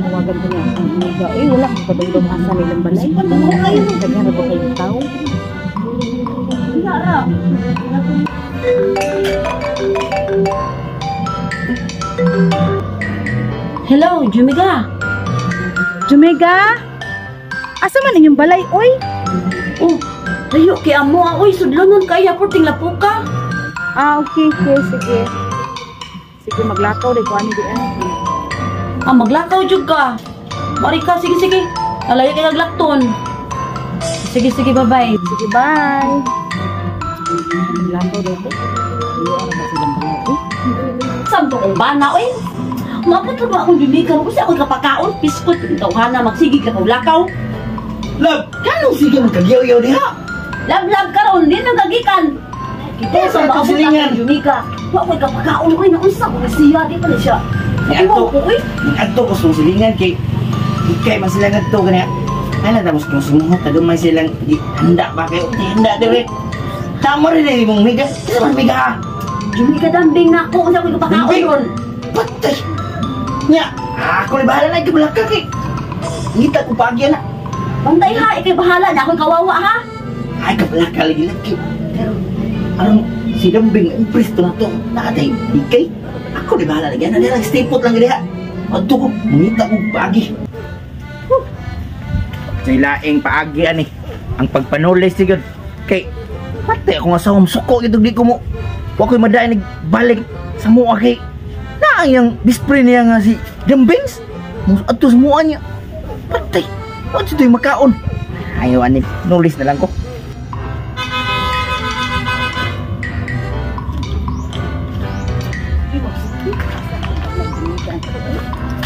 Tawagan ko niya ang amiga. Eh, wala ko pa daw asa nilang balay. Daghan na ba kayong tao? Hello, Jumiga. Jumiga? Asa man inyong balay, oy? Oh, layo kay amo ah. Uy, sudlonon kaya po ting lapuka. Ah, okay, okay, sige. Sige, maglakaw rin ko ano di ano. Ah, maglakaw jud ka. Mari ka, sige, sige. Alayo kay naglakton. Sige, sige, bye-bye. Sige, bye. Maglakaw ko. Iyo, ano ba silang? Sabto kong bana, uy. Mapot ba akong jumiga? Kasi ako kapakaon, piskot. Ikaw hana, magsigig ka lakaw. Love, kanong sige mo kagyaw-yaw diha? Lab-lab ka ron, di nang Kaya sa sa ang jumiga. Wa ko'y kapakaon, uy, naunsa ko siya. Di pa na siya. Ni Iwan ato, ko, uy. ni ato ko sung silingan kay kay man sila ngadto kanya. Ay na tapos kung sumuhot na dumay silang handa ba kayo? Handa dire. Tama rin eh mong miga. Isa man miga ha. Jumiga dambing na ako. Unsa ko'y kapakaon ron. Patay. Nya, ako ni bahala na gibalaka kay. Ngita ko pagi na. Bantay ha, ikay bahala na ako'y kawawa ha. Ay kabalaka lagi lagi. Pero anong si Dambing impress to na to. Nakatay. Ikay. Ako ni bahala lagi na dira stay put lang diha. Adto ko ngita ko pagi. Sa ilaing paagi ani. Ang pagpanulis sigod kay pati ako nga sa suko gito di ko mo. Wa ko'y madaay nig balik sa mua kay. Na yang dispre niya nga si Dembings mo adto sa mua niya. Patay wa jud yung makaon. Ayaw ani. Nulis na lang ko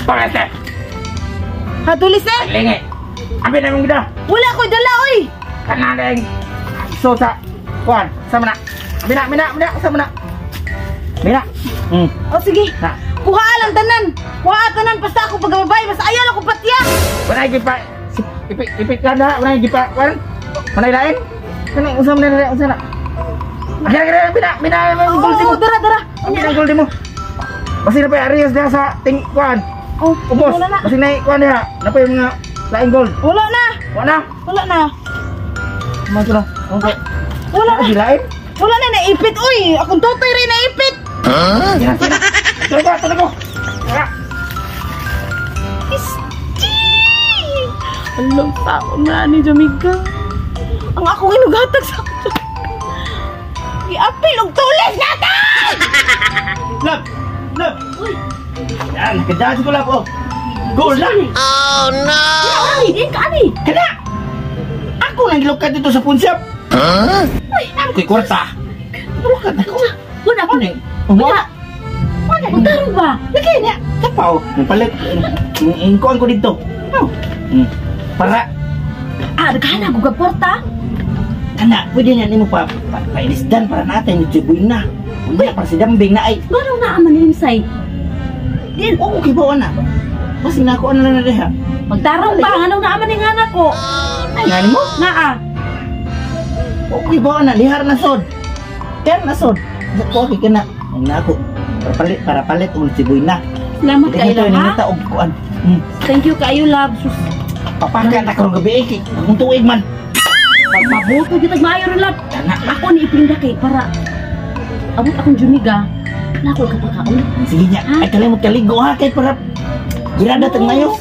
Pakete! Ha, tulis na? Lingi! Ambil na mong gida! Wala ko'y dala, oy! Kanadeng! So sa... Kuan, sama na! Mina, mina, mina, sama na! Mina! Hmm, O, sige. na. Kuha lang tanan. Kuha tanan basta ako pagababay. Mas ayaw ako patya. Wala yung pa... Ipit, ipit ka na, wala yung pa... Wan? Wala yung lain? Kanang usam na na, usam na. Kaya, kaya, mina, mina, mina, yung gold mo! Oo, dara, dara. Ang mina, Basi na pa Arias diha sa ting... Kuan! Oh, Ubos! wala na. Basi na kuan diha! Na pa yung mga... Laing gold! Wala na. Wala! Wala na. Mga na! Okay. Wala na. Di lain? Wala na, naipit, uy. Akong tutoy rin naipit. Sige na, sige na! Tulog ko, tulog ko! Tara! Alam tao na ni Jamiga. Ang akong inugatag sa akin. Iapil og tulis natin! Love! Love! Uy! Yan, nakadaan ko lang po. Goal na! Ay, di ka ni. Kana! Ako nang gilukat dito sa punsyap! Uy, Ano ko'y kwarta? Lukat ako! Wala ko. Ano yung... Wala! Wala ko taro ba? Lagay niya! Tapaw! Napalit! Ingkuan ko dito! Oh. Hmm. Para! Ah, naghahanap ko ka porta. Kana! Pwede na mo pa... pa pailisdan para natin yung tuboy na! Uy, para si Dambing na ay... Ganun na aman yung side. Din, Oo, okay ba na? Basi na ako ano na na diha? magtarong ba? Ano na aman yung anak ko? Ay, ngani mo? Nga ah. Okay ba na? Lihar na sod. Kaya na sod. Okay ka na. Ang na ako. Para palit, para palit. Ulit si Boy na. Salamat kayo lang ha. ito. Kuan. Hmm. Thank you kayo love. Sus. Papakan ako ng gabi. Eh, kung tuig man. Pagmabuto dito maayo rin love. Kana. Ako ni ipinda kay para abot akong jumiga. Na ako kapakaon. Sige niya. Ay, kalimot kaligo ha. Kay para girada tag mayo.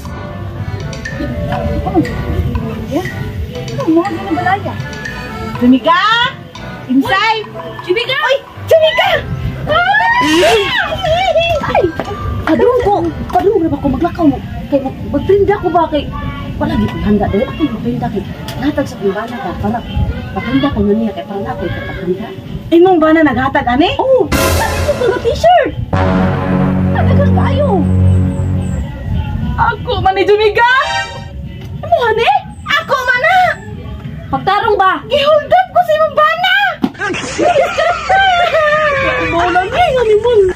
Ano mo na balaya? Jamiga! Inside! Jumiga! Uy! Jamiga! Ay! Padung ko! Padung ko ako maglakaw mo. Kay mag magpinda ko ba kay wala gid handa dili ako magpinda kay natag sa kumbana ka para pakinda ko niya kay para na ako ipapakinda imong bana naghatag ani? Oh sa ko t-shirt? Nagagal kayo ako man ni Jumiga! Mo ani? Ako man na! Pagtarong ba? Gihold ko si imong bana! Wala ni, ngayon mo